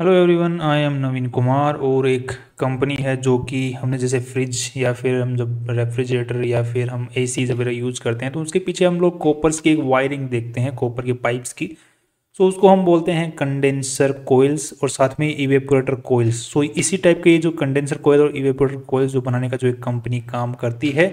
Hello everyone I am Naveen Kumar और एक company है जो कि हमने जैसे फ्रिज या फिर हम जब रेफ्रिजरेटर या फिर हम ए सी वगैरह यूज़ करते हैं तो उसके पीछे हम लोग कॉपर्स की एक वायरिंग देखते हैं कॉपर के पाइप्स की। सो उसको हम बोलते हैं कंडेंसर कोयल्स और साथ में इवेपोरेटर कोयल्स सो इसी टाइप के ये जो कंडेंसर कोयल और इवेपोरेटर कोयल्स जो बनाने का जो एक कंपनी काम करती है,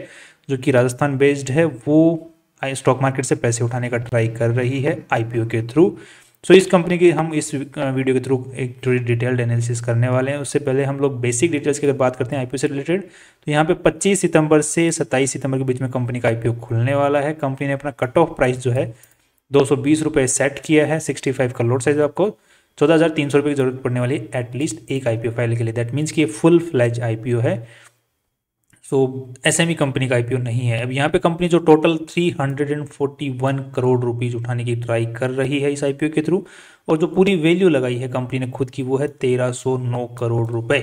जो कि राजस्थान बेस्ड है, वो स्टॉक मार्केट से पैसे उठाने का ट्राई कर रही है आईपीओ के थ्रू सो so, इस कंपनी की हम इस वीडियो के थ्रू एक थोड़ी डिटेल्ड एनालिसिस करने वाले हैं। उससे पहले हम लोग बेसिक डिटेल्स की अगर बात करते हैं आईपीओ से रिलेटेड तो यहाँ पे 25 सितंबर से 27 सितंबर के बीच में कंपनी का आईपीओ खुलने वाला है। कंपनी ने अपना कट ऑफ़ प्राइस जो है दो सौ सेट किया है सिक्सटी का लोड साइज़ आपको। चौदह हज़ार तीन सौ रुपये की ज़रूरत पड़ने वाली एटलीस्ट एक आईपीओ फ़ाइल के लिए। दैट मीन्स कि ये फुल फ्लैज आई है। सो एस एम कंपनी का आईपीओ नहीं है। अब यहाँ पे कंपनी जो टोटल 341 करोड़ रुपीज़ उठाने की ट्राई कर रही है इस आईपीओ के थ्रू और जो पूरी वैल्यू लगाई है कंपनी ने खुद की वो है 1309 करोड़ रुपए।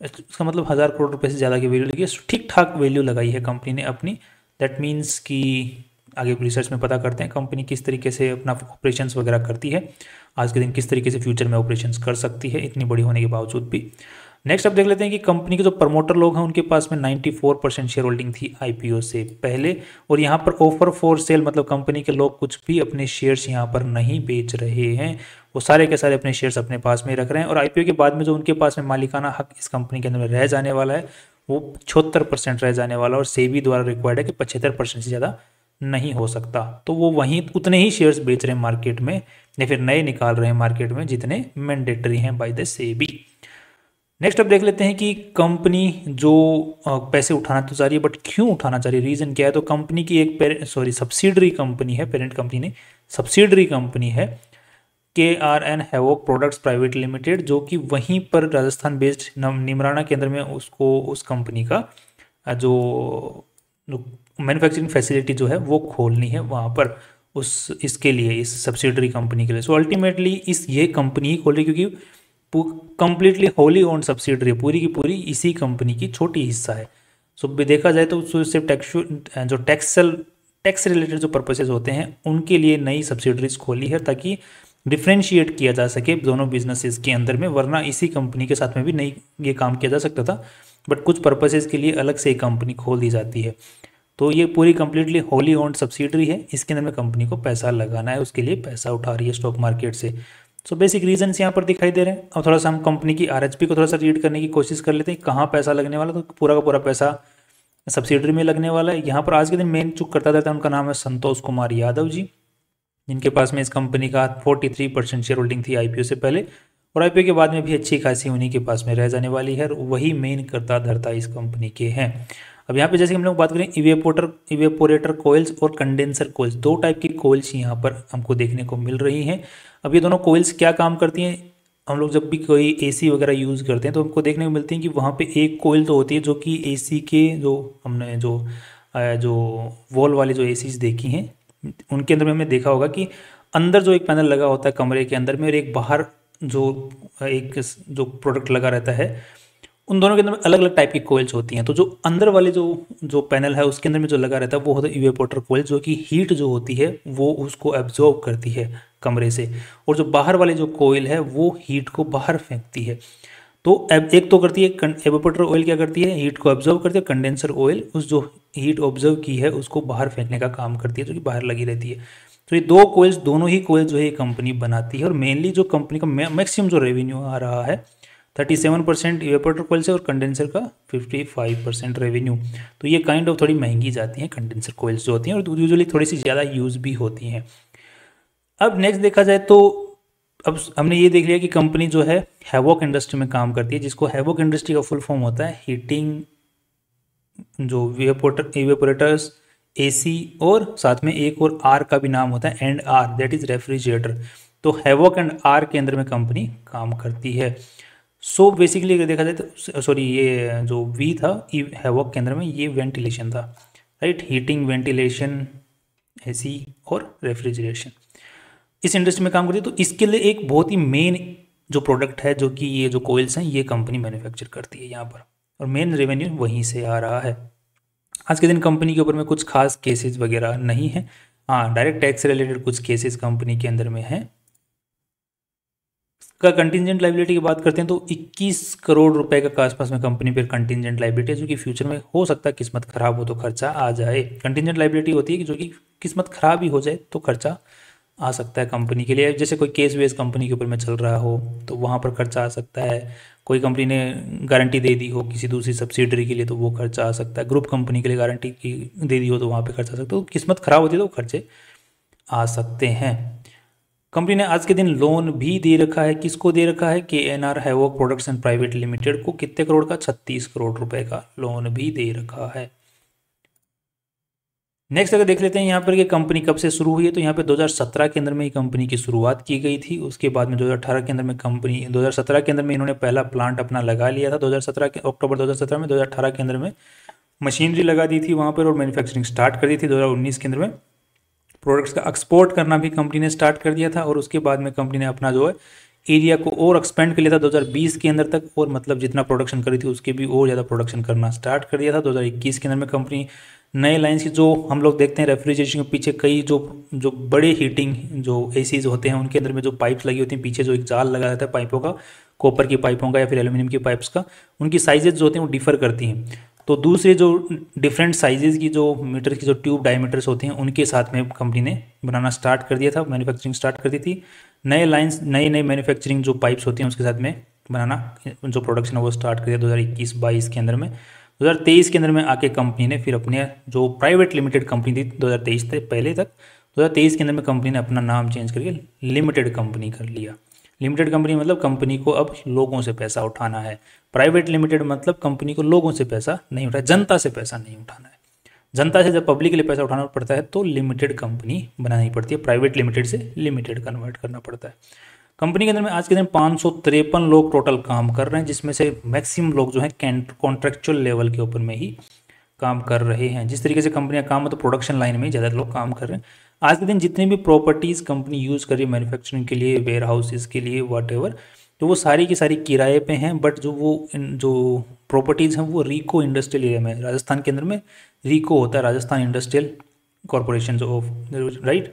इसका मतलब हज़ार करोड़ रुपए से ज़्यादा की वैल्यू लगी है। ठीक ठाक वैल्यू लगाई है कंपनी ने अपनी। दैट मीन्स कि आगे रिसर्च में पता करते हैं कंपनी किस तरीके से अपना ऑपरेशंस वगैरह करती है। आज के दिन किस तरीके से फ्यूचर में ऑपरेशंस कर सकती है, इतनी बड़ी होने के बावजूद भी। नेक्स्ट अब देख लेते हैं कि कंपनी के जो प्रमोटर लोग हैं, उनके पास में 94 परसेंट शेयर होल्डिंग थी आईपीओ से पहले। और यहाँ पर ऑफ़र फॉर सेल मतलब कंपनी के लोग कुछ भी अपने शेयर्स यहाँ पर नहीं बेच रहे हैं। वो सारे के सारे अपने शेयर्स अपने पास में रख रहे हैं। और आईपीओ के बाद में जो उनके पास में मालिकाना हक इस कंपनी के अंदर रह जाने वाला है, वो छिहत्तर परसेंट रह जाने वाला और सेबी द्वारा रिक्वायर्ड है कि पचहत्तर परसेंट से ज़्यादा नहीं हो सकता। तो वो वहीं उतने ही शेयर्स बेच रहे हैं मार्केट में, या फिर नए निकाल रहे हैं मार्केट में, जितने मैंडेटरी हैं बाय द सेबी। नेक्स्ट अब देख लेते हैं कि कंपनी जो पैसे उठाना तो चाह रही है बट क्यों उठाना चाह रही है? रीज़न क्या है? तो कंपनी की एक सॉरी सब्सिडरी कंपनी है पेरेंट कंपनी ने सब्सिडरी कंपनी है K R N HVAC products private limited जो कि वहीं पर राजस्थान बेस्ड निमराना केंद्र में उसको, उस कंपनी का जो मैन्युफैक्चरिंग फैसिलिटी जो है, वो खोलनी है वहाँ पर, उस, इसके लिए, इस सब्सिडरी कंपनी के लिए। सो so अल्टीमेटली इस, ये कंपनी ही खोल रही क्योंकि कंप्लीटली होली ओन सब्सिडरी पूरी की पूरी इसी कंपनी की छोटी हिस्सा है। सो so, देखा जाए तो सिर्फ़ टैक्स जो टैक्सल टैक्स रिलेटेड जो पर्पसेज होते हैं उनके लिए नई सब्सिडरीज खोली है ताकि डिफ्रेंशिएट किया जा सके दोनों बिजनेसेस के अंदर में वरना इसी कंपनी के साथ में भी नई ये काम किया जा सकता था। बट कुछ पर्पसेज के लिए अलग से एक कंपनी खोल दी जाती है। तो ये पूरी कंप्लीटली होली ओन्ड सब्सिडरी है। इसके अंदर में कंपनी को पैसा लगाना है उसके लिए पैसा उठा रही है स्टॉक मार्केट से। सो बेसिक रीजन यहाँ पर दिखाई दे रहे हैं। अब थोड़ा सा हम कंपनी की आरएचपी को थोड़ा सा रीड करने की कोशिश कर लेते हैं। कहाँ पैसा लगने वाला? तो पूरा का पूरा पैसा सब्सिडरी में लगने वाला है। यहाँ पर आज के दिन मेन चुक करता रहता है, उनका नाम है संतोष कुमार यादव जी, जिनके पास में इस कंपनी का 43 परसेंट शेयर होल्डिंग थी आईपीओ से पहले और आईपीओ के बाद में भी अच्छी खासी उन्हीं के पास में रह जाने वाली है और वही मेन करता धरता इस कंपनी के हैं। अब यहाँ पे जैसे हम लोग बात करें इवेपोटर इवेपोरेटर कोयल्स और कंडेंसर कोयल्स दो टाइप की कोयल्स यहाँ पर हमको देखने को मिल रही हैं। अब ये दोनों कोयल्स क्या काम करती हैं? हम लोग जब भी कोई एसी वगैरह यूज़ करते हैं तो हमको देखने को मिलती है कि वहाँ पे एक कोयल तो होती है जो कि एसी के जो हमने जो जो वॉल वाले जो ए देखी हैं, उनके अंदर में हमने देखा होगा कि अंदर जो एक पैनल लगा होता है कमरे के अंदर में और एक बाहर जो एक जो प्रोडक्ट लगा रहता है उन दोनों के अंदर अलग अलग टाइप की कोयल्स होती हैं। तो जो अंदर वाले जो जो पैनल है, उसके अंदर में जो लगा रहता है, वो होता है इवेपोटर कोयल जो कि हीट जो होती है, वो उसको एब्जॉर्ब करती है कमरे से। और जो बाहर वाले जो कोयल है, वो हीट को बाहर फेंकती है। तो एक तो करती है एवेपोटर ऑयल क्या करती है? हीट को ऑब्ज़र्व करती है कंडेंसर ऑयल उस जो हीट ऑब्ज़र्व की है, उसको बाहर फेंकने का काम करती है, जो कि बाहर लगी रहती है। तो ये दो कोयल्स दोनों ही कोयल जो है, ये कंपनी बनाती है। और मेनली जो कंपनी का मैक्सिमम जो रेवेन्यू आ रहा है thirty seven percent evaporator coil से और कंडेंसर का फिफ्टी फाइव परसेंट रेवेन्यू तो ये काइंड ऑफ़ थोड़ी महँगी जाती हैं कंडेंसर कोयल्स जो होती हैं और यूजली थोड़ी सी ज़्यादा यूज़ भी होती हैं। अब नेक्स्ट देखा जाए तो अब हमने ये देख लिया कि कंपनी जो है हैवॉक इंडस्ट्री में काम करती है, जिसको हैवॉक इंडस्ट्री का फुल फॉर्म होता है हीटिंग जो वेपोरेटर इवेपोरेटर्स एसी और साथ में एक और आर का भी नाम होता है and R that is refrigerator तो हैवॉक एंड आर के अंदर में कंपनी काम करती है। सो बेसिकली अगर देखा जाए तो सॉरी ये जो वी था हैवॉक के अंदर में, ये वेंटिलेशन था राइट हीटिंग वेंटिलेशन एसी और रेफ्रिजरेशन इस इंडस्ट्री में काम करती है तो इसके लिए एक बहुत ही मेन जो प्रोडक्ट है, जो कि ये जो कोयल्स हैं, ये कंपनी मैन्युफैक्चर करती है यहाँ पर. और मेन रेवेन्यू वहीं से आ रहा है. आज के दिन कंपनी के ऊपर में कुछ खास केसेस वगैरह नहीं है. हाँ डायरेक्ट टैक्स रिलेटेड कुछ केसेस कंपनी के अंदर में हैं. का कंटिजेंट लाइबिलिटी की बात करते हैं तो 21 करोड़ रुपए का आसपास में कंपनी पर कंटिजेंट लाइबिलिटी है, जो कि फ्यूचर में हो सकता है किस्मत खराब हो तो खर्चा आ जाए। कंटिजेंट लाइबिलिटी होती है जो कि किस्मत खराब ही हो जाए तो खर्चा आ सकता है कंपनी के लिए। जैसे कोई केस वेस कंपनी के ऊपर में चल रहा हो तो वहाँ पर खर्चा आ सकता है। कोई कंपनी ने गारंटी दे दी हो किसी दूसरी सब्सिडरी के लिए तो वो खर्चा आ सकता है। ग्रुप कंपनी के लिए गारंटी की, दे दी हो तो वहाँ पे खर्चा आ सकता है। तो किस्मत खराब होती है तो खर्चे आ सकते हैं। कंपनी ने आज के दिन लोन भी दे रखा है। किसको दे रखा है? K N R HVAC production private limited को कितने करोड़ का? छत्तीस करोड़ रुपए का लोन भी दे रखा है। नेक्स्ट अगर देख लेते हैं, यहाँ पर कि कंपनी कब से शुरू हुई है? तो यहाँ पे 2017 के अंदर में ही कंपनी की शुरुआत की गई थी। उसके बाद में 2018 के अंदर में कंपनी 2017 के अंदर में इन्होंने पहला प्लांट अपना लगा लिया था। 2017 के, अक्टूबर 2017 में 2018 के अंदर में मशीनरी लगा दी थी वहाँ पर और मैन्युफैक्चरिंग स्टार्ट कर दी थी। दो हज़ार उन्नीस के अंदर में प्रोडक्ट्स का एक्सपोर्ट करना भी कंपनी ने स्टार्ट कर दिया था और उसके बाद में कंपनी ने अपना जो है एरिया को और एक्सपेंड कर लिया था 2020 के अंदर तक और मतलब जितना प्रोडक्शन करी थी उसके भी और ज़्यादा प्रोडक्शन करना स्टार्ट कर दिया था। 2021 के अंदर में कंपनी नए लाइन्स की जो हम लोग देखते हैं रेफ्रिजरेशन के पीछे कई जो जो बड़े हीटिंग जो ए होते हैं उनके अंदर में जो पाइप्स लगी होती हैं, पीछे जो एक जाल लगा रहता है पाइपों का कॉपर की पाइपों का या फिर एल्यूमिनियम की पाइप्स का, उनकी साइजेज जो होते हैं वो डिफर करती हैं। तो दूसरे जो डिफरेंट साइजेज की जो मीटर की जो ट्यूब डायमीटर्स होते हैं, उनके साथ में कंपनी ने बनाना स्टार्ट कर दिया था मैन्युफैक्चरिंग स्टार्ट कर दी थी। नए लाइन्स नए नए मैन्युफैक्चरिंग जो पाइप्स होती हैं, उसके साथ में बनाना, जो प्रोडक्शन है, वो स्टार्ट कर दिया दो हज़ार के अंदर में। 2023 के अंदर में आके कंपनी ने फिर अपने जो प्राइवेट लिमिटेड कंपनी थी 2023 से पहले तक 2023 के अंदर में कंपनी ने अपना नाम चेंज करके लिमिटेड कंपनी कर लिया। लिमिटेड कंपनी मतलब कंपनी को अब लोगों से पैसा उठाना है। प्राइवेट लिमिटेड मतलब कंपनी को लोगों से पैसा नहीं उठाना जनता से पैसा नहीं उठाना है। जनता से जब पब्लिक के लिए पैसा उठाना पड़ता है तो लिमिटेड कंपनी बनानी पड़ती है प्राइवेट लिमिटेड से लिमिटेड कन्वर्ट करना पड़ता है। कंपनी के अंदर में आज के दिन पाँच लोग टोटल काम कर रहे हैं, जिसमें से मैक्सिमम लोग जो है कॉन्ट्रेक्चुअल लेवल के ऊपर में ही काम कर रहे हैं। जिस तरीके से कंपनियाँ काम मतलब प्रोडक्शन लाइन में ज़्यादा लोग काम कर रहे हैं। आज के दिन जितनी भी प्रॉपर्टीज़ कंपनी यूज़ कर रही है मैन्युफैक्चरिंग के लिए वेयर हाउसेज के लिए वाट तो वो सारी की सारी किराए पे हैं बट जो वो जो प्रॉपर्टीज़ हैं, वो रिको इंडस्ट्रियल एरिया में, राजस्थान के अंदर में रिको होता है, Rajasthan industrial corporation of right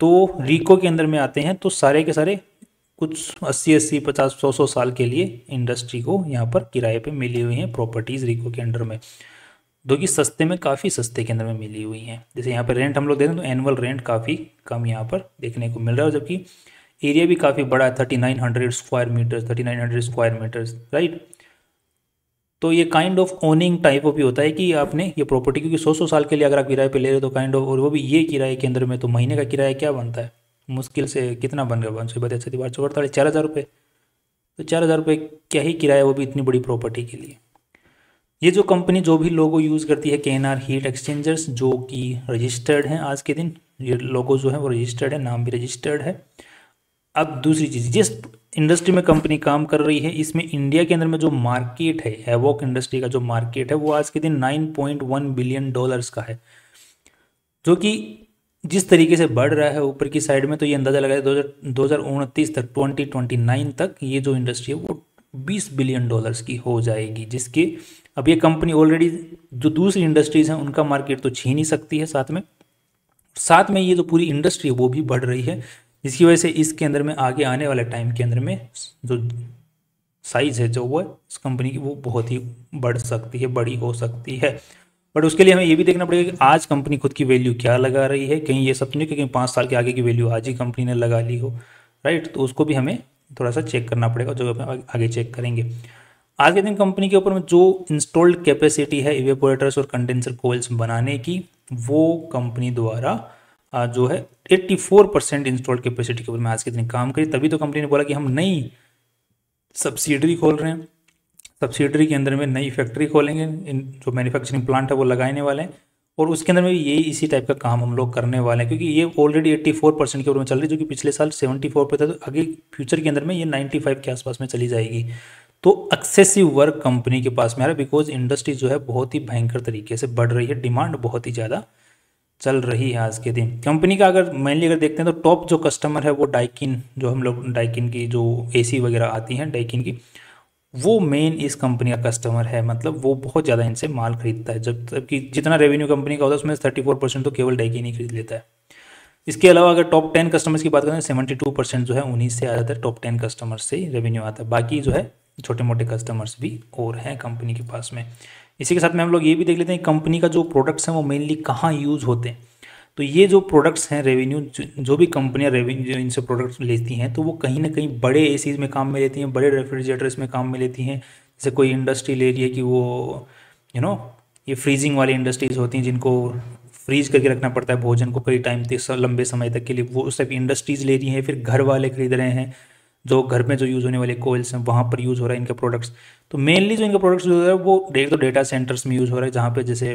तो रिको के अंदर में आते हैं तो सारे के सारे कुछ अस्सी अस्सी, पचास, सौ सौ साल के लिए इंडस्ट्री को यहाँ पर किराए पे मिली हुई हैं प्रॉपर्टीज़ रिको के अंडर में। जो कि सस्ते में काफ़ी सस्ते के अंदर में मिली हुई हैं। जैसे यहाँ पर रेंट हम लोग देखें तो एनुअल रेंट काफ़ी कम यहाँ पर देखने को मिल रहा है जबकि एरिया भी काफ़ी बड़ा है thirty nine hundred square metres thirty nine hundred square metres right तो ये kind of owning type of भी होता है कि आपने ये प्रॉपर्टी क्योंकि सौ सौ साल के लिए अगर आप किराए पे ले रहे हो तो काइंड ऑफ़ और वो भी ये किराए के अंदर में तो महीने का किराया क्या बनता है? मुश्किल से कितना बन गया पाँच सौ अड़तालीस चार हज़ार रुपये। तो चार हज़ार रुपये क्या ही किराया, वो भी इतनी बड़ी प्रॉपर्टी के लिए। ये जो कंपनी जो भी लोगो यूज़ करती है K N are heat exchangers, जो कि रजिस्टर्ड हैं आज के दिन, ये लोगो जो है वो रजिस्टर्ड है, नाम भी रजिस्टर्ड है। अब दूसरी चीज़, जिस इंडस्ट्री में कंपनी काम कर रही है, इसमें इंडिया के अंदर में जो मार्केट है एवोक इंडस्ट्री का जो मार्केट है, वो आज के दिन 9.1 बिलियन डॉलर्स का है। जो कि जिस तरीके से बढ़ रहा है ऊपर की साइड में तो ये अंदाज़ा लगाया दो हज़ार, दो तक ट्वेंटी ट्वेंटी नाइन तक ये जो इंडस्ट्री है, वो बीस बिलियन डॉलर्स की हो जाएगी, जिसके अब ये कंपनी ऑलरेडी जो दूसरी इंडस्ट्रीज़ हैं, उनका मार्केट तो छीन ही सकती है साथ में। साथ में ये जो पूरी इंडस्ट्री है, वो भी बढ़ रही है। जिसकी वजह से इसके अंदर में आगे आने वाले टाइम के अंदर में जो साइज़ है, जो वो है, इस कंपनी की वो बहुत ही बढ़ सकती है, बड़ी हो सकती है। बट उसके लिए हमें ये भी देखना पड़ेगा कि आज कंपनी खुद की वैल्यू क्या लगा रही है। कहीं ये सब नहीं कि कहीं पाँच साल के आगे की वैल्यू आज ही कंपनी ने लगा ली हो राइट तो उसको भी हमें थोड़ा सा चेक करना पड़ेगा, जो आगे चेक करेंगे। आज के दिन कंपनी के ऊपर में जो इंस्टॉल्ड कैपेसिटी है इवेपोरेटर्स और कंडेंसर कोयल्स बनाने की, वो कंपनी द्वारा जो है 84 परसेंट इंस्टॉल्ड कैपेसिटी के ऊपर में आज के दिन काम करी। तभी तो कंपनी ने बोला कि हम नई सब्सिडरी खोल रहे हैं। सब्सिडरी के अंदर में नई फैक्ट्री खोलेंगे। इन जो मैन्युफैक्चरिंग प्लांट है वो लगाने वाले हैं। और उसके अंदर में यही इसी टाइप का काम हम लोग करने वाले हैं। क्योंकि ये ऑलरेडी 84 परसेंट के ऊपर में चल रही है, जो कि पिछले साल 74 पे था तो आगे फ्यूचर के अंदर में ये 95 के आसपास में चली जाएगी। तो एक्सेसिव वर्क कंपनी के पास में आ रहा है बिकॉज़ इंडस्ट्री जो है बहुत ही भयंकर तरीके से बढ़ रही है डिमांड बहुत ही ज़्यादा चल रही है आज के दिन। कंपनी का अगर मेनली अगर देखते हैं तो टॉप जो कस्टमर है वो डाइकिन जो हम लोग डाइकिन की जो एसी वगैरह आती हैं डाइकिन की, वो मेन इस कंपनी का कस्टमर है। मतलब वो बहुत ज़्यादा इनसे माल खरीदता है। जब जबकि जितना रेवेन्यू कंपनी का होता है, उसमें थर्टी फोर परसेंट तो केवल डाइकिन ही खरीद लेता है। इसके अलावा अगर टॉप टेन कस्टमर्स की बात करें सेवेंटी टू परसेंट जो है उन्हीं से आ जाता है टॉप टेन कस्टमर्स से रेवेन्यू आता है। बाकी जो है छोटे मोटे कस्टमर्स भी और हैं कंपनी के पास में। इसी के साथ में हम लोग ये भी देख लेते हैं कंपनी का जो प्रोडक्ट्स हैं वो मेनली कहाँ यूज़ होते हैं। तो ये जो प्रोडक्ट्स हैं रेवेन्यू जो भी कंपनियाँ रेवेन्यू इनसे प्रोडक्ट्स लेती हैं तो वो कहीं ना कहीं बड़े ए में काम में लेती हैं बड़े रेफ्रिजरेटर्स में काम में लेती हैं। जैसे कोई इंडस्ट्री ले रही है कि वो यू you नो know, ये फ्रीजिंग वाली इंडस्ट्रीज़ होती हैं जिनको फ्रीज करके रखना पड़ता है भोजन को कई टाइम तक लंबे समय तक के लिए वो उस टाइप इंडस्ट्रीज़ ले रही हैं फिर घर वाले खरीद रहे हैं जो घर में जो यूज़ होने वाले कोयल्स हैं, वहाँ पर यूज़ हो रहा है इनके प्रोडक्ट्स तो मेनली जो इनका प्रोडक्ट्स यूज़ हो रहा है, वो एक तो डेटा सेंटर्स में यूज़ हो रहा है, जहाँ पे जैसे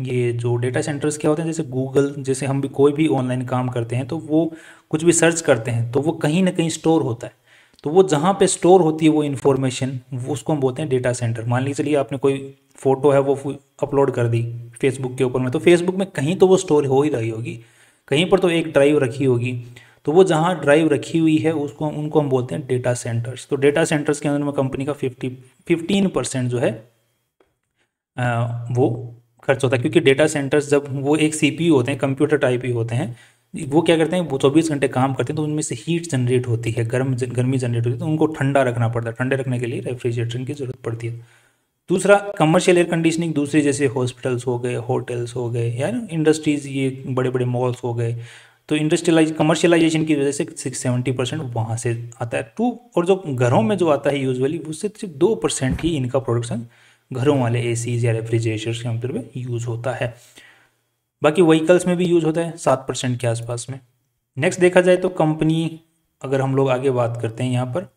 ये जो डेटा सेंटर्स क्या होते हैं, जैसे गूगल जैसे हम भी कोई भी ऑनलाइन काम करते हैं तो वो कुछ भी सर्च करते हैं तो वो कहीं ना कहीं स्टोर होता है। तो वो जहाँ पे स्टोर होती है वो इन्फॉर्मेशन वो उसको हम बोलते हैं डेटा सेंटर मान लीजिए चलिए आपने कोई फ़ोटो है, वो अपलोड कर दी फेसबुक के ऊपर में तो फेसबुक में कहीं तो वो स्टोर हो ही रही होगी। कहीं पर तो एक ड्राइव रखी होगी। तो वो जहाँ ड्राइव रखी हुई है उसको उनको हम बोलते हैं डेटा सेंटर्स तो डेटा सेंटर्स के अंदर में कंपनी का फिफ्टी फिफ्टीन परसेंट जो है आ, वो खर्च होता है। क्योंकि डेटा सेंटर्स जब वो एक सी होते हैं कंप्यूटर टाइप ही होते हैं वो क्या करते हैं वो चौबीस घंटे काम करते हैं तो उनमें से हीट जनरेट होती है गर्म जन, गर्मी जनरेट होती है तो उनको ठंडा रखना पड़ता है। ठंडे रखने के लिए रेफ्रिजरेटर की ज़रूरत पड़ती है। दूसरा कमर्शियल एयर कंडीशनिंग दूसरे जैसे हॉस्पिटल्स हो गए होटल्स हो गए या इंडस्ट्रीज़ ये बड़े बड़े मॉल्स हो गए तो इंडस्ट्रियलाइज कमर्शियलाइजेशन की वजह से सिक्स सेवेंटी परसेंट वहाँ से आता है। टू और जो घरों में जो आता है यूजुअली उससे सिर्फ़ दो परसेंट ही इनका प्रोडक्शन घरों वाले ए या रेफ्रिजरेटर्स के अंतर में यूज़ होता है। बाकी व्हीकल्स में भी यूज़ होता है, सात परसेंट के आसपास में। नेक्स्ट देखा जाए तो कंपनी अगर हम लोग आगे बात करते हैं यहाँ पर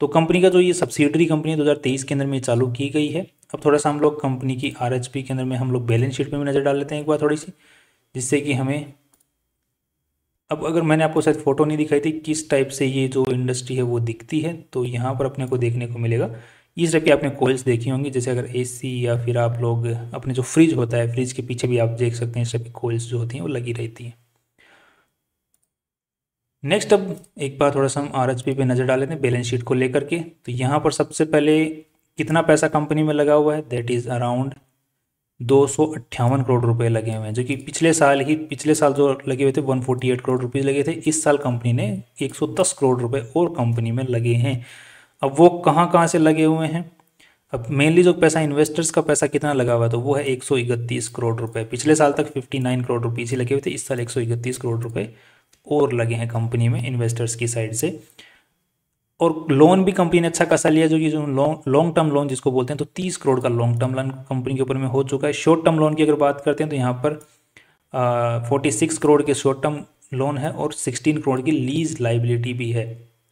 तो कंपनी का जो ये सब्सिडरी कंपनी दो हज़ार तेईस के अंदर में चालू की गई है। अब थोड़ा सा हम लोग कंपनी की आरएचपी के अंदर में हम लोग बैलेंस शीट में भी नज़र डाल लेते हैं एक बार थोड़ी सी, जिससे कि हमें अब अगर मैंने आपको शायद फ़ोटो नहीं दिखाई थी, किस टाइप से ये जो इंडस्ट्री है वो दिखती है तो यहाँ पर अपने को देखने को मिलेगा। इस टाइप की आपने कोयल्स देखी होंगी, जैसे अगर एसी या फिर आप लोग अपने जो फ्रिज होता है फ्रिज के पीछे भी आप देख सकते हैं, इस टाइप की कोयल्स जो होती हैं, वो लगी रहती हैं। नेक्स्ट अब एक बार थोड़ा सा हम आर एच पी पे नज़र डाल हैं बैलेंस शीट को लेकर के। तो यहाँ पर सबसे पहले कितना पैसा कंपनी में लगा हुआ है? दैट इज़ अराउंड दो सौ अट्ठावन करोड़ रुपए लगे हुए हैं, जो कि पिछले साल ही, पिछले साल जो लगे हुए थे one forty eight crore rupees लगे थे। इस साल कंपनी ने एक सौ दस करोड़ रुपए और कंपनी में लगे हैं। अब वो कहाँ कहाँ से लगे हुए हैं? अब मेनली जो पैसा इन्वेस्टर्स का पैसा कितना लगा हुआ है तो वो है एक सौ इकतीस करोड़ रुपए। पिछले साल तक 59 करोड़ रुपीज़ ही लगे हुए थे, इस साल एक सौ इकतीस करोड़ रुपए और लगे हैं कंपनी में इन्वेस्टर्स की साइड से। और लोन भी कंपनी ने अच्छा खासा लिया, जो कि जो लॉन्ग लॉन्ग टर्म लोन जिसको बोलते हैं तो तीस करोड़ का लॉन्ग टर्म लोन कंपनी के ऊपर में हो चुका है। शॉर्ट टर्म लोन की अगर बात करते हैं तो यहाँ पर फोर्टी सिक्स करोड़ के शॉर्ट टर्म लोन है और सिक्सटीन करोड़ की लीज लाइबिलिटी भी है।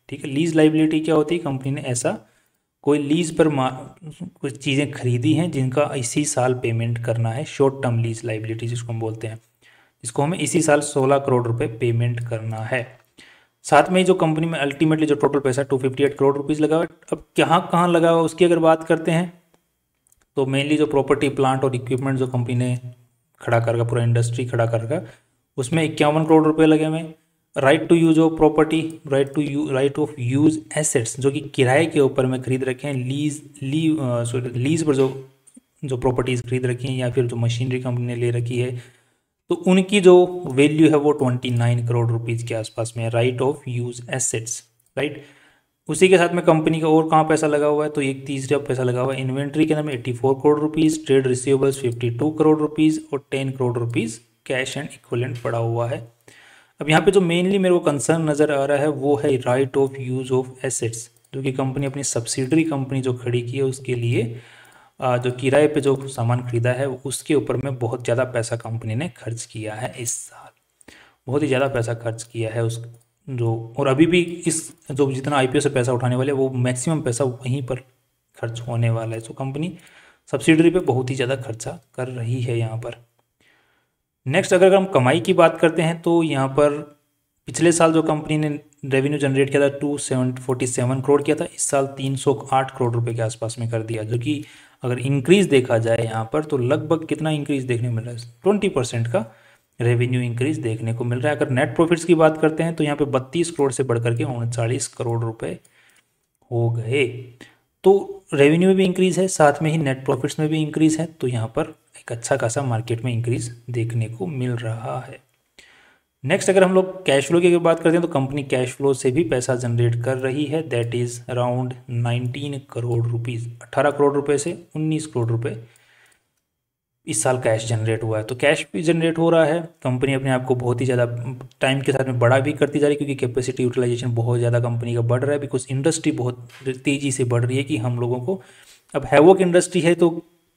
ठीक है लीज लाइबिलिटी क्या होती है? कंपनी ने ऐसा कोई लीज पर कुछ चीज़ें खरीदी हैं जिनका इसी साल पेमेंट करना है शॉर्ट टर्म लीज लाइबिलिटी जिसको हम बोलते हैं। जिसको हमें इसी साल 16 करोड़ रुपये पेमेंट करना है। साथ में ही जो कंपनी में अल्टीमेटली जो टोटल पैसा two fifty eight crore rupees लगा हुआ अब कहाँ कहाँ लगा हुआ उसकी अगर बात करते हैं तो मेनली जो प्रॉपर्टी प्लांट और इक्विपमेंट जो कंपनी ने खड़ा कर पूरा इंडस्ट्री खड़ा कर उसमें इक्यावन करोड़ रुपए लगे हुए right to use of property right to you right of use assets जो कि किराए के ऊपर में खरीद रखे हैं लीज ली सॉरी लीज पर जो जो प्रॉपर्टीज़ खरीद रखी हैं, या फिर जो मशीनरी कंपनी ने ले रखी है तो उनकी जो वैल्यू है वो ट्वेंटी नाइन करोड़ रुपीज़ के आसपास में right of use assets right उसी के साथ में कंपनी का और कहाँ पैसा लगा हुआ है? तो एक तीसरा पैसा लगा हुआ है इन्वेंट्री के अंदर में eighty four crore rupees trade receivables fifty two crore rupees और ten crore rupees cash and equivalent पड़ा हुआ है। अब यहाँ पे जो मेनली मेरे को कंसर्न नज़र आ रहा है वो है right of use of assets जो कि कंपनी अपनी सब्सिडरी कंपनी जो खड़ी की है उसके लिए जो किराए पे जो सामान खरीदा है, उसके ऊपर में बहुत ज़्यादा पैसा कंपनी ने खर्च किया है इस साल। बहुत ही ज़्यादा पैसा खर्च किया है उस जो, और अभी भी इस जो जितना आई से पैसा उठाने वाले, वो मैक्सिमम पैसा वहीं पर खर्च होने वाला है। सो कंपनी सब्सिडरी पे बहुत ही ज़्यादा खर्चा कर रही है यहाँ पर। नेक्स्ट, अगर हम कमाई की बात करते हैं तो यहाँ पर पिछले साल जो कंपनी ने रेवेन्यू जनरेट किया था two seven forty seven crore किया था, इस साल तीन सौ आठ करोड़ रुपए के आसपास में कर दिया, जो कि अगर इंक्रीज़ देखा जाए यहाँ पर तो लगभग कितना इंक्रीज़ देखने को मिल रहा है? ट्वेंटी परसेंट का रेवेन्यू इंक्रीज़ देखने को मिल रहा है। अगर नेट प्रॉफिट्स की बात करते हैं तो यहाँ पे बत्तीस करोड़ से बढ़कर के उनचालीस करोड़ रुपए हो गए। तो रेवेन्यू भी इंक्रीज़ है, साथ में ही नेट प्रॉफिट्स में भी इंक्रीज़ है तो यहाँ पर एक अच्छा खासा मार्केट में इंक्रीज़ देखने को मिल रहा है। नेक्स्ट अगर हम लोग कैश फ्लो की अगर बात करते हैं तो कंपनी कैश फ्लो से भी पैसा जनरेट कर रही है। That is around 19 crore rupees 18 crore रुपए से 19 करोड़ रुपए इस साल कैश जनरेट हुआ है। तो कैश भी जनरेट हो रहा है। कंपनी अपने आप को बहुत ही ज़्यादा टाइम के साथ में बड़ा भी करती जा रही है, क्योंकि कैपेसिटी यूटिलाइजेशन बहुत ज़्यादा कंपनी का बढ़ रहा है बिकॉज़ इंडस्ट्री बहुत तेज़ी से बढ़ रही है कि हम लोगों को, अब हैवोक इंडस्ट्री है तो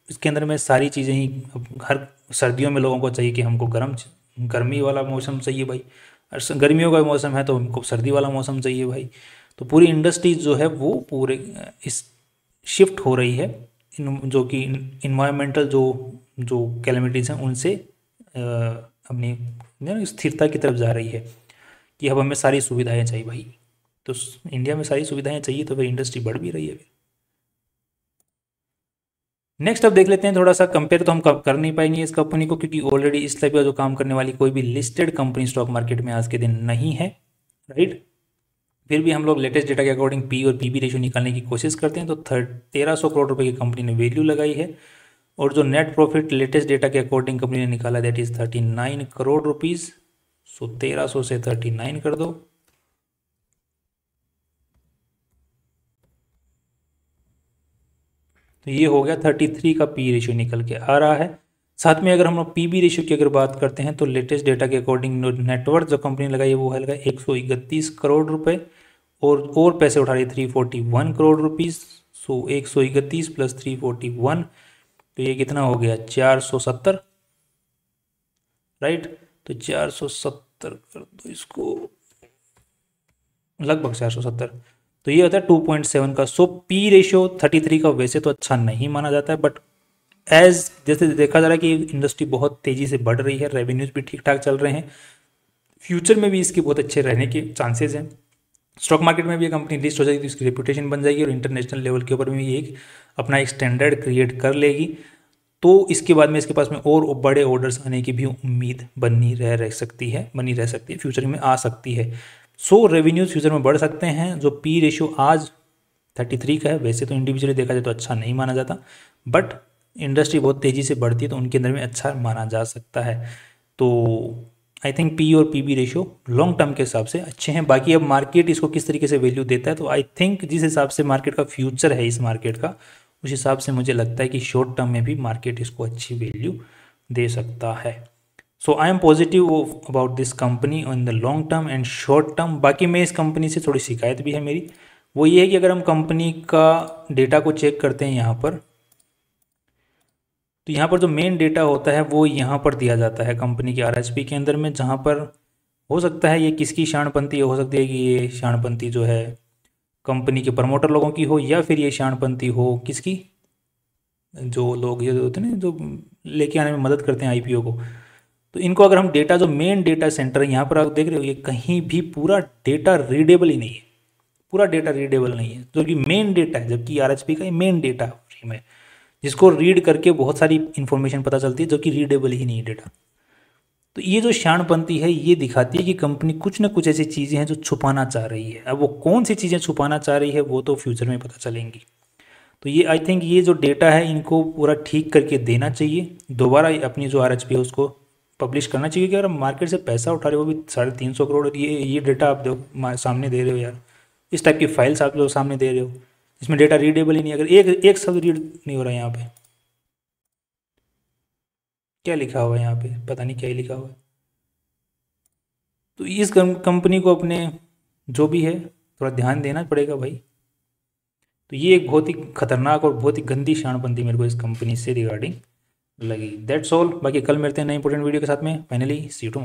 इसके अंदर में सारी चीज़ें ही हर सर्दियों में लोगों को चाहिए कि हमको गर्म गर्मी वाला मौसम चाहिए भाई। गर्मियों का मौसम है तो हमको सर्दी वाला मौसम चाहिए भाई। तो पूरी इंडस्ट्रीज़ जो है वो पूरे, इस शिफ्ट हो रही है। इन, जो कि इन्वायरमेंटल जो जो कैलमिटीज़ हैं उनसे अपनी स्थिरता की तरफ़ जा रही है कि अब हमें सारी सुविधाएँ चाहिए भाई। तो इंडिया में सारी सुविधाएँ चाहिए तो फिर इंडस्ट्री बढ़ भी रही है। नेक्स्ट अब देख लेते हैं, थोड़ा सा कंपेयर तो हम कर नहीं पाएँगे इस कंपनी को, क्योंकि ऑलरेडी इस टाइप का जो काम करने वाली कोई भी लिस्टेड कंपनी स्टॉक मार्केट में आज के दिन नहीं है राइट फिर भी हम लोग लेटेस्ट डेटा के अकॉर्डिंग पी और पीबी रेशियो निकालने की कोशिश करते हैं तो तेरह सौ करोड़ रुपए की कंपनी ने वैल्यू लगाई है, और जो नेट प्रॉफिट लेटेस्ट डेटा के अकॉर्डिंग कंपनी ने निकाला that is thirty nine crore rupees so तेरह सौ से थर्टी नाइन कर दो। तो ये हो गया थर्टी थ्री का पी रेशियो निकल के आ रहा है। साथ में अगर हम लोग पी बी रेशियो की अगर बात करते हैं तो लेटेस्ट डेटा के अकॉर्डिंग नेटवर्क जो कंपनी लगाई है वो है लगा एक सौ इकतीस करोड़ रुपए और और पैसे उठा रही three forty one crore rupees so एक सौ इकतीस प्लस थ्री फोर्टी वन तो ये कितना हो गया? चार सौ सत्तर राइट तो चार सौ सत्तर कर दो इसको, लगभग चार सौ सत्तर। तो ये होता है टू पॉइंट सेवन का। So P ratio thirty three का वैसे तो अच्छा नहीं माना जाता है बट एज जैसे देखा जा रहा है कि इंडस्ट्री बहुत तेज़ी से बढ़ रही है रेवेन्यूज भी ठीक ठाक चल रहे हैं। फ्यूचर में भी इसके बहुत अच्छे रहने के चांसेस हैं। स्टॉक मार्केट में भी ये कंपनी लिस्ट हो जाएगी तो इसकी रेपुटेशन बन जाएगी और इंटरनेशनल लेवल के ऊपर भी एक अपना एक स्टैंडर्ड क्रिएट कर लेगी। तो इसके बाद में इसके पास में और बड़े ऑर्डर्स आने की भी उम्मीद बनी रह रह सकती है, बनी रह सकती है फ्यूचर में आ सकती है। सो रेवेन्यूज फ्यूचर में बढ़ सकते हैं, जो पी रेशियो आज थर्टी थ्री का है, वैसे तो इंडिविजुअली देखा जाए तो अच्छा नहीं माना जाता बट इंडस्ट्री बहुत तेज़ी से बढ़ती है तो उनके अंदर में अच्छा माना जा सकता है। तो आई थिंक पी और P B ratio long term के हिसाब से अच्छे हैं। बाकी अब मार्केट इसको किस तरीके से वैल्यू देता है तो आई थिंक जिस हिसाब से मार्केट का फ्यूचर है इस मार्केट का, उस हिसाब से मुझे लगता है कि शॉर्ट टर्म में भी मार्केट इसको अच्छी वैल्यू दे सकता है। So I am positive about this company in the long term and short term बाकी मैं इस कंपनी से थोड़ी शिकायत भी है मेरी। वो ये है कि अगर हम कंपनी का डेटा को चेक करते हैं यहाँ पर तो यहाँ पर जो मेन डेटा होता है, वो यहाँ पर दिया जाता है कंपनी के आर के अंदर में, जहाँ पर हो सकता है ये किसकी शाणपंथी हो सकती है कि ये शाणपंथी जो है कंपनी के प्रमोटर लोगों की हो, या फिर ये शाणपंथी हो किसकी? जो लोग ये होते हैं जो लेके आने में मदद करते हैं आईपीओ को। तो इनको अगर हम डेटा जो मेन डेटा सेंटर है, यहाँ पर आप देख रहे हो, ये कहीं भी पूरा डेटा रीडेबल ही नहीं है। पूरा डेटा रीडेबल नहीं है, जो कि मेन डेटा है, जबकि आरएचपी का ये मेन डेटा फ्री में जिसको रीड करके बहुत सारी इन्फॉर्मेशन पता चलती है, जो कि रीडेबल ही नहीं है डेटा तो ये जो शाणपंथी है, ये दिखाती है कि कंपनी कुछ ना कुछ ऐसी चीज़ें हैं जो छुपाना चाह रही है। अब वो कौन सी चीज़ें छुपाना चाह रही है, वो तो फ्यूचर में पता चलेंगी। तो ये आई थिंक ये जो डेटा है, इनको पूरा ठीक करके देना चाहिए। दोबारा अपनी जो आरएचपी है, उसको पब्लिश करना चाहिए कि अगर मार्केट से पैसा उठा रहे हो भी साढ़े तीन सौ करोड़, ये ये डेटा आप दो सामने दे रहे हो यार। इस टाइप की फाइल्स आप लोग सामने दे रहे हो इसमें डेटा रीडेबल ही नहीं अगर एक एक शब्द रीड नहीं हो रहा है यहाँ पे। क्या लिखा हुआ है यहाँ पे? पता नहीं क्या ही लिखा हुआ है। तो इस कंपनी को अपने जो भी है, थोड़ा ध्यान देना पड़ेगा भाई। तो ये एक बहुत ही खतरनाक और बहुत ही गंदी शाणबंदी मेरे को इस कंपनी से रिगार्डिंग लगी। दैट्स ऑल बाकी कल मिलते हैं नए इंपॉर्टेंट वीडियो के साथ में। Finally C to